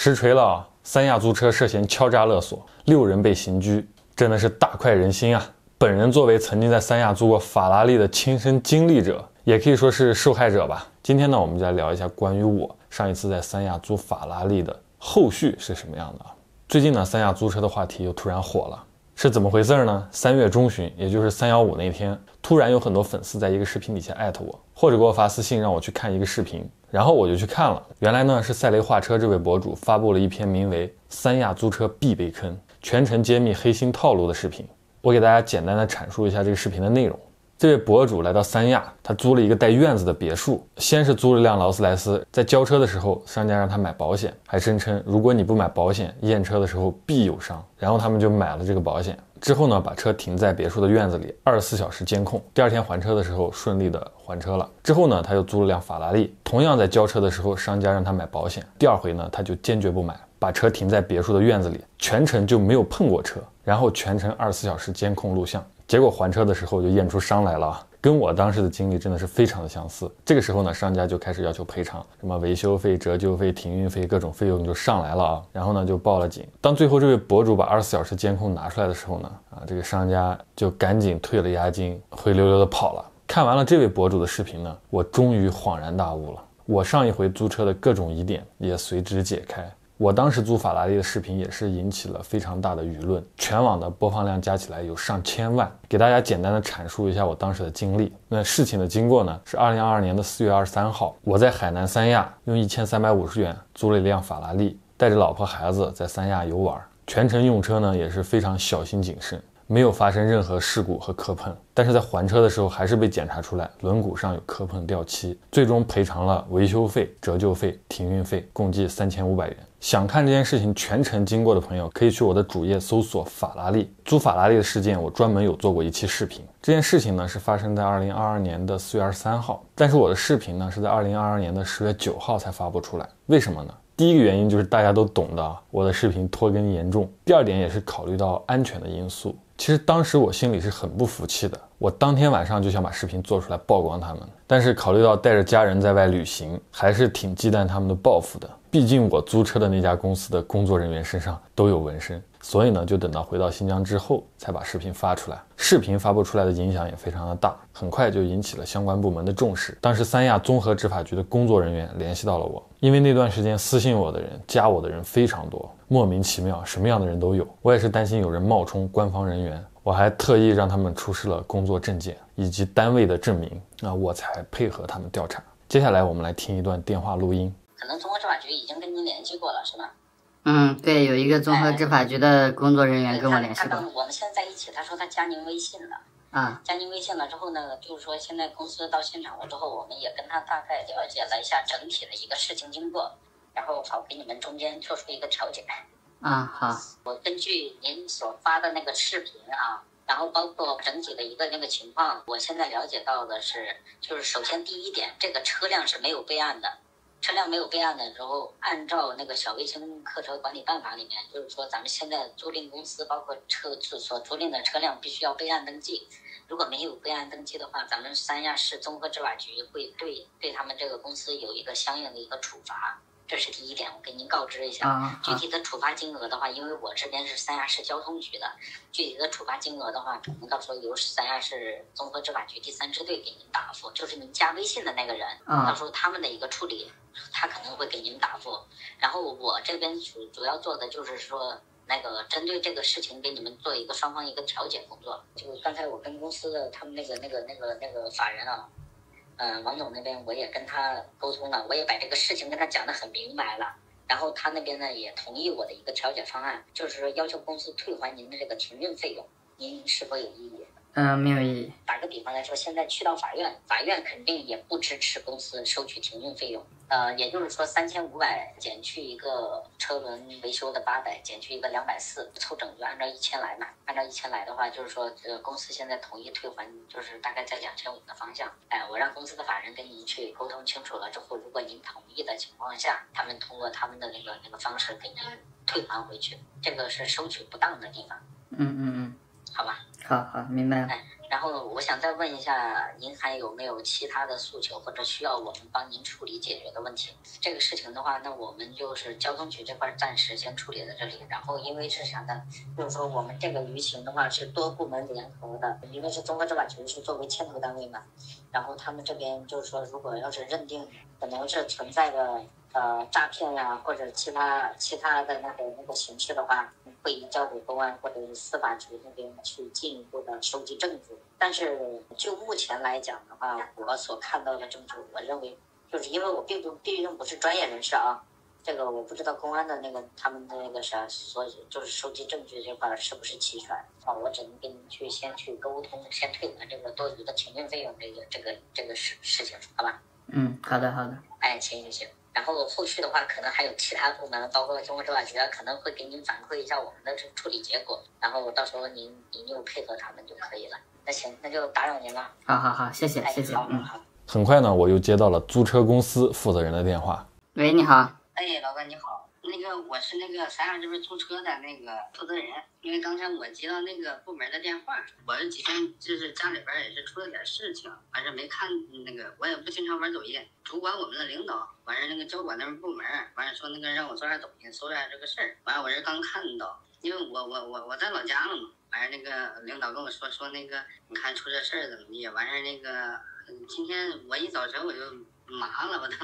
实锤了啊！三亚租车涉嫌敲诈勒索，六人被刑拘，真的是大快人心啊！本人作为曾经在三亚租过法拉利的亲身经历者，也可以说是受害者吧。今天呢，我们就来聊一下关于我上一次在三亚租法拉利的后续是什么样的？最近呢，三亚租车的话题又突然火了。是怎么回事呢？三月中旬，也就是三幺五那天，突然有很多粉丝在一个视频底下艾特我，或者给我发私信让我去看一个视频，然后我就去看了。原来呢是赛雷画车这位博主发布了一篇名为《三亚租车必备坑》，全程揭秘黑心套路的视频。我给大家简单的阐述一下这个视频的内容。这位博主来到三亚，他租了一个带院子的别墅。先是租了辆劳斯莱斯，在交车的时候，商家让他买保险，还声称如果你不买保险，验车的时候必有伤。然后他们就买了这个保险。之后呢，把车停在别墅的院子里，二十四小时监控。第二天还车的时候，顺利的还车了。之后呢，他又租了辆法拉利，同样在交车的时候，商家让他买保险。第二回呢，他就坚决不买，把车停在别墅的院子里，全程就没有碰过车，然后全程二十四小时监控录像。结果还车的时候就验出伤来了，跟我当时的经历真的是非常的相似。这个时候呢，商家就开始要求赔偿，什么维修费、折旧费、停运费，各种费用就上来了啊。然后呢，就报了警。当最后这位博主把二十四小时监控拿出来的时候呢，啊，这个商家就赶紧退了押金，灰溜溜的跑了。看完了这位博主的视频呢，我终于恍然大悟了，我上一回租车的各种疑点也随之解开。我当时租法拉利的视频也是引起了非常大的舆论，全网的播放量加起来有上千万。给大家简单的阐述一下我当时的经历。那事情的经过呢，是二零二二年的四月二十三号，我在海南三亚用一千三百五十元租了一辆法拉利，带着老婆孩子在三亚游玩，全程用车呢也是非常小心谨慎。没有发生任何事故和磕碰，但是在还车的时候还是被检查出来轮毂上有磕碰掉漆，最终赔偿了维修费、折旧费、停运费，共计三千五百元。想看这件事情全程经过的朋友，可以去我的主页搜索法拉利租法拉利的事件，我专门有做过一期视频。这件事情呢是发生在二零二二年的四月二十三号，但是我的视频呢是在二零二二年的十月九号才发布出来，为什么呢？第一个原因就是大家都懂的，我的视频拖更严重。第二点也是考虑到安全的因素。其实当时我心里是很不服气的，我当天晚上就想把视频做出来曝光他们，但是考虑到带着家人在外旅行，还是挺忌惮他们的报复的。毕竟我租车的那家公司的工作人员身上都有纹身，所以呢，就等到回到新疆之后才把视频发出来。视频发布出来的影响也非常的大，很快就引起了相关部门的重视。当时三亚综合执法局的工作人员联系到了我，因为那段时间私信我的人、加我的人非常多，莫名其妙，什么样的人都有。我也是担心有人冒充官方人员，我还特意让他们出示了工作证件以及单位的证明，那我才配合他们调查。接下来我们来听一段电话录音。可能综合执法局已经跟您联系过了，是吧？嗯，对，有一个综合执法局的工作人员跟我联系过。我们现在在一起，他说他加您微信了。啊。加您微信了之后呢，就是说现在公司到现场了之后，我们也跟他大概了解了一下整体的一个事情经过，然后好给你们中间做出一个调解。啊，好。我根据您所发的那个视频啊，然后包括整体的一个那个情况，我现在了解到的是，就是首先第一点，这个车辆是没有备案的。车辆没有备案的时候，按照那个小微型客车管理办法里面，就是说咱们现在租赁公司包括车所租赁的车辆必须要备案登记。如果没有备案登记的话，咱们三亚市综合执法局会对对他们这个公司有一个相应的一个处罚。这是第一点，我给您告知一下。具体的处罚金额的话，因为我这边是三亚市交通局的，具体的处罚金额的话，可能到时候由三亚市综合执法局第三支队给您答复。就是您加微信的那个人，到时候他们的一个处理，他可能会给您答复。然后我这边主主要做的就是说，那个针对这个事情给你们做一个双方一个调解工作。就刚才我跟公司的他们那个那个那个那个法人啊。嗯，王总那边我也跟他沟通了，我也把这个事情跟他讲得很明白了，然后他那边呢也同意我的一个调解方案，就是说要求公司退还您的这个停运费用，您是否有异议？嗯，没有异议。打个比方来说，现在去到法院，法院肯定也不支持公司收取停运费用。呃，也就是说，三千五百减去一个车轮维修的八百，减去一个两百四，凑整就按照一千来嘛。按照一千来的话，就是说，呃，公司现在统一退还，就是大概在两千五的方向。哎，我让公司的法人跟您去沟通清楚了之后，如果您同意的情况下，他们通过他们的那个那个方式给您退还回去。这个是收取不当的地方。嗯嗯嗯。好吧？好好，明白了。哎，然后我想再问一下，您还有没有其他的诉求或者需要我们帮您处理解决的问题？这个事情的话，那我们就是交通局这块暂时先处理在这里。然后因为是啥呢？就是说我们这个舆情的话是多部门联合的，因为是综合执法局是作为牵头单位嘛。然后他们这边就是说，如果要是认定可能是存在的呃诈骗呀、或者其他其他的那个那个形式的话，会移交给公安或者是司法局那边去进一步的收集证据。但是就目前来讲的话，我所看到的证据，我认为就是因为我并不毕竟不是专业人士啊，这个我不知道公安的那个他们的那个啥，所以就是收集证据这块儿是不是齐全啊？我只能跟您去先去沟通，先退还这个多余的停运费用这个这个这个事事情，好吧？嗯，好的好的。哎，行行行。然后后续的话，可能还有其他部门，包括中国执法局，可能会给您反馈一下我们的这处理结果，然后到时候您您就配合他们就可以了。那行，那就打扰您了。好好好，谢谢哎，谢谢。嗯，好。很快呢，我又接到了租车公司负责人的电话。喂，你好。哎，老板你好，那个我是那个三亚这边租车的那个负责人，因为刚才我接到那个部门的电话，我这几天就是家里边也是出了点事情，完事没看那个，我也不经常玩抖音，主管我们的领导，完事那个交管那边部门，完事说那个让我做点抖音，搜点这个事儿，完事我这刚看到，因为我我我我在老家了嘛，完事那个领导跟我说说那个你看出这事儿怎么地，完事那个今天我一早晨我就麻了，我都。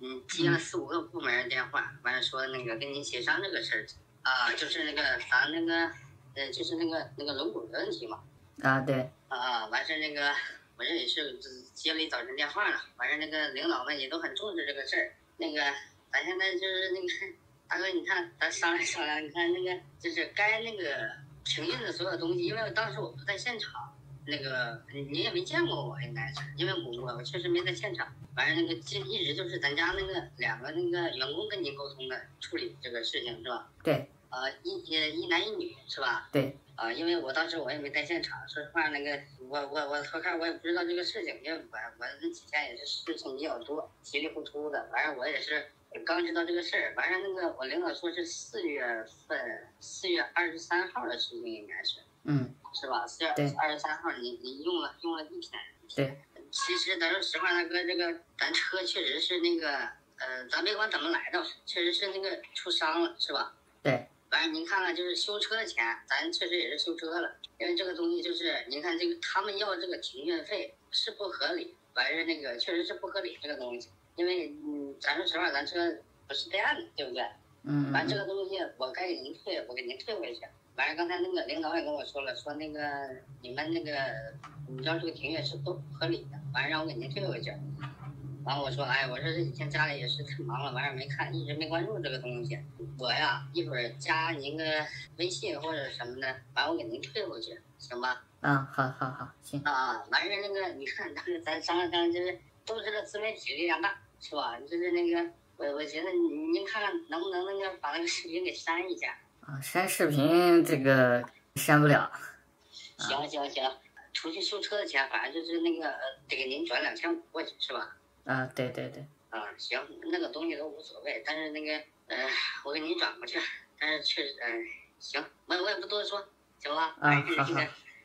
嗯，接了四五个部门的电话，完了说那个跟您协商这个事儿，啊，就是那个咱那个，呃，就是那个那个轮毂的问题嘛，啊，对，啊，完事儿那个我这也是接了一早晨电话了，完事儿那个领导们也都很重视这个事儿，那个咱现在就是那个大哥，你看咱商量商量，你看那个就是该那个停运的所有东西，因为当时我不在现场。那个你也没见过我，应该是，因为我我我确实没在现场。完事那个就一直就是咱家那个两个那个员工跟您沟通的处理这个事情是吧？对。呃，一一男一女是吧？对。啊，因为我当时我也没在现场，说实话，那个我我我头看我也不知道这个事情，因为我我那几天也是事情比较多，稀里糊涂的。完事我也是刚知道这个事儿，完事那个我领导说是四月份四月二十三号的事情，应该是。嗯，是吧？四月二十三号，你你用了用了一天。对。其实咱说实话，大哥，这个咱车确实是那个，呃，咱别管怎么来的，确实是那个出伤了，是吧？对。完事您看看，就是修车的钱，咱确实也是修车了，因为这个东西就是，您看这个他们要这个停运费是不合理，完事那个确实是不合理这个东西，因为嗯，咱说实话，咱车不是变的，对不对？嗯。完这个东西，我该给您退，我给您退回去。完了刚才那个领导也跟我说了，说那个你们那个你知道这个停运是不合理的，完了让我给您退回去。完我说，哎，我说这几天家里也是太忙了，完事没看，一直没关注这个东西。我呀，一会儿加您个微信或者什么的，完我给您退回去，行吧？啊，好好好，行。啊，完事那个你看，咱咱商量商量，就是都知道自媒体力量大，是吧？就是那个，我我觉得您您看看能不能那个把那个视频给删一下。啊，删视频这个删不了。行行行，出去修车的钱，反正就是那个得给您转两千五过去，是吧？啊，对对对。啊，行，那个东西都无所谓，但是那个，呃，我给您转过去，但是确实，嗯、呃，行，我我也不多说，行吧？啊，好好。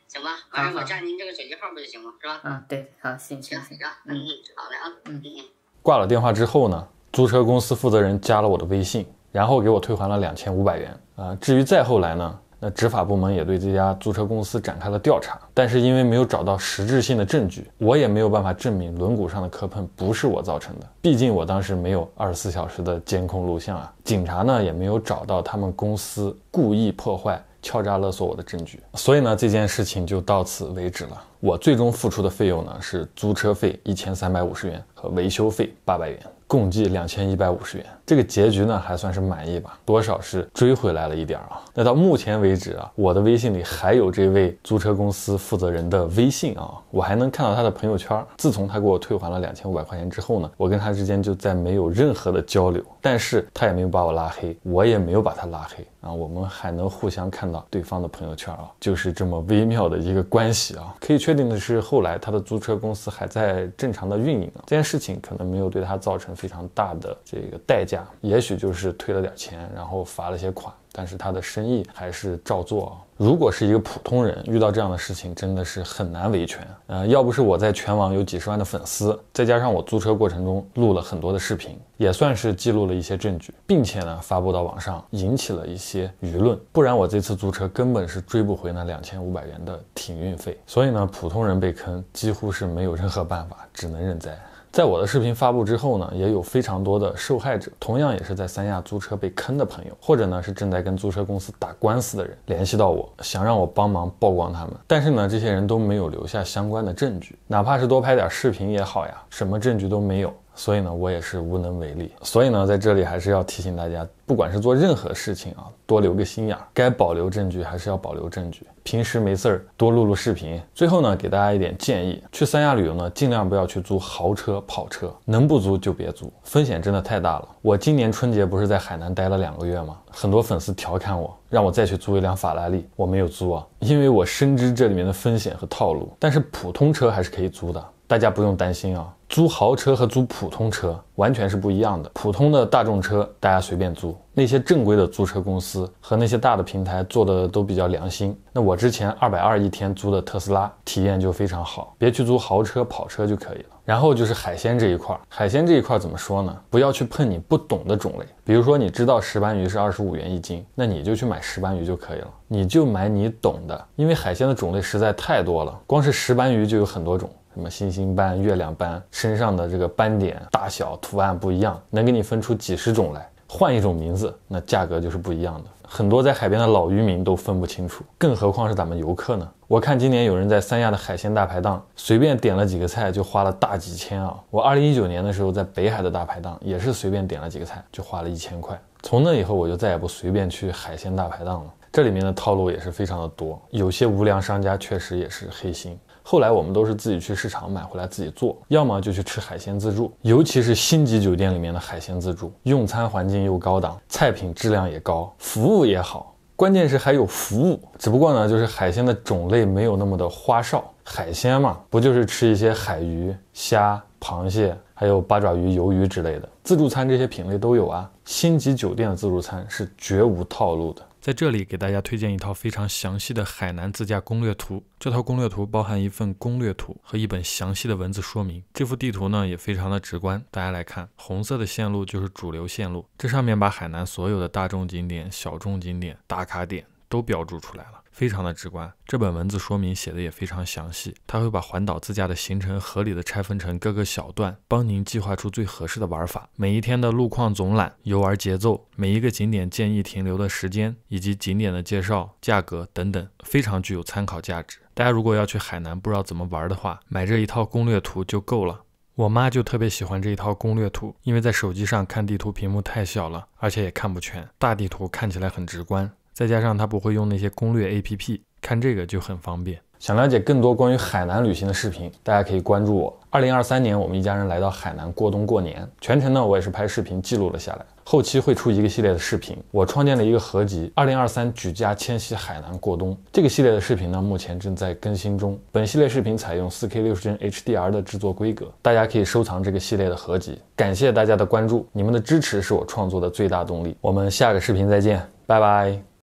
行吧，完事我加您这个手机号不就行了，是吧？啊，对，好，行行行，嗯嗯，好的啊，嗯嗯。挂了电话之后呢，租车公司负责人加了我的微信。然后给我退还了两千五百元啊！至于再后来呢，那执法部门也对这家租车公司展开了调查，但是因为没有找到实质性的证据，我也没有办法证明轮毂上的磕碰不是我造成的。毕竟我当时没有二十四小时的监控录像啊，警察呢也没有找到他们公司故意破坏、敲诈勒索我的证据，所以呢这件事情就到此为止了。我最终付出的费用呢是租车费一千三百五十元和维修费八百元。共计两千一百五十元，这个结局呢还算是满意吧，多少是追回来了一点啊。那到目前为止啊，我的微信里还有这位租车公司负责人的微信啊，我还能看到他的朋友圈。自从他给我退还了两千五百块钱之后呢，我跟他之间就再没有任何的交流，但是他也没有把我拉黑，我也没有把他拉黑啊，我们还能互相看到对方的朋友圈啊，就是这么微妙的一个关系啊。可以确定的是，后来他的租车公司还在正常的运营啊，这件事情可能没有对他造成。非常大的这个代价，也许就是退了点钱，然后罚了些款但是他的生意还是照做啊。如果是一个普通人遇到这样的事情，真的是很难维权。呃，要不是我在全网有几十万的粉丝，再加上我租车过程中录了很多的视频，也算是记录了一些证据，并且呢发布到网上，引起了一些舆论。不然我这次租车根本是追不回那两千五百元的停运费。所以呢，普通人被坑几乎是没有任何办法，只能认栽。在我的视频发布之后呢，也有非常多的受害者，同样也是在三亚租车被坑的朋友，或者呢是正在跟租车公司打官司的人联系到我，想让我帮忙曝光他们。但是呢，这些人都没有留下相关的证据，哪怕是多拍点视频也好呀，什么证据都没有。所以呢，我也是无能为力。所以呢，在这里还是要提醒大家，不管是做任何事情啊，多留个心眼儿，该保留证据还是要保留证据。平时没事儿多录录视频。最后呢，给大家一点建议：去三亚旅游呢，尽量不要去租豪车、跑车，能不租就别租，风险真的太大了。我今年春节不是在海南待了两个月吗？很多粉丝调侃我，让我再去租一辆法拉利，我没有租啊，因为我深知这里面的风险和套路。但是普通车还是可以租的。大家不用担心啊，租豪车和租普通车完全是不一样的。普通的大众车大家随便租，那些正规的租车公司和那些大的平台做的都比较良心。那我之前二百二一天租的特斯拉体验就非常好，别去租豪车跑车就可以了。然后就是海鲜这一块，海鲜这一块怎么说呢？不要去碰你不懂的种类，比如说你知道石斑鱼是二十五元一斤，那你就去买石斑鱼就可以了，你就买你懂的，因为海鲜的种类实在太多了，光是石斑鱼就有很多种。什么星星斑、月亮斑，身上的这个斑点大小、图案不一样，能给你分出几十种来。换一种名字，那价格就是不一样的。很多在海边的老渔民都分不清楚，更何况是咱们游客呢？我看今年有人在三亚的海鲜大排档随便点了几个菜就花了大几千啊！我二零一九年的时候在北海的大排档也是随便点了几个菜就花了一千块。从那以后我就再也不随便去海鲜大排档了。这里面的套路也是非常的多，有些无良商家确实也是黑心。后来我们都是自己去市场买回来自己做，要么就去吃海鲜自助，尤其是星级酒店里面的海鲜自助，用餐环境又高档，菜品质量也高，服务也好，关键是还有服务。只不过呢，就是海鲜的种类没有那么的花哨。海鲜嘛，不就是吃一些海鱼、虾、螃蟹，还有八爪鱼、鱿鱼之类的。自助餐这些品类都有啊。星级酒店的自助餐是绝无套路的。在这里给大家推荐一套非常详细的海南自驾攻略图。这套攻略图包含一份攻略图和一本详细的文字说明。这幅地图呢也非常的直观，大家来看，红色的线路就是主流线路，这上面把海南所有的大众景点、小众景点、打卡点都标注出来了。非常的直观，这本文字说明写的也非常详细。它会把环岛自驾的行程合理的拆分成各个小段，帮您计划出最合适的玩法。每一天的路况总览、游玩节奏、每一个景点建议停留的时间，以及景点的介绍、价格等等，非常具有参考价值。大家如果要去海南，不知道怎么玩的话，买这一套攻略图就够了。我妈就特别喜欢这一套攻略图，因为在手机上看地图屏幕太小了，而且也看不全。大地图看起来很直观。再加上他不会用那些攻略 APP，看这个就很方便。想了解更多关于海南旅行的视频，大家可以关注我。二零二三年，我们一家人来到海南过冬过年，全程呢我也是拍视频记录了下来。后期会出一个系列的视频，我创建了一个合集《二零二三举家迁徙海南过冬》。这个系列的视频呢，目前正在更新中。本系列视频采用四 K 六十帧 HDR 的制作规格，大家可以收藏这个系列的合集。感谢大家的关注，你们的支持是我创作的最大动力。我们下个视频再见，拜拜。